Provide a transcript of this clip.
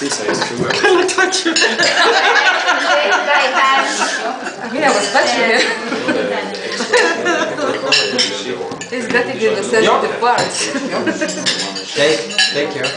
precise I touch you. I mean, I was touching oh, it. He's getting in the sensitive parts. Take, take care.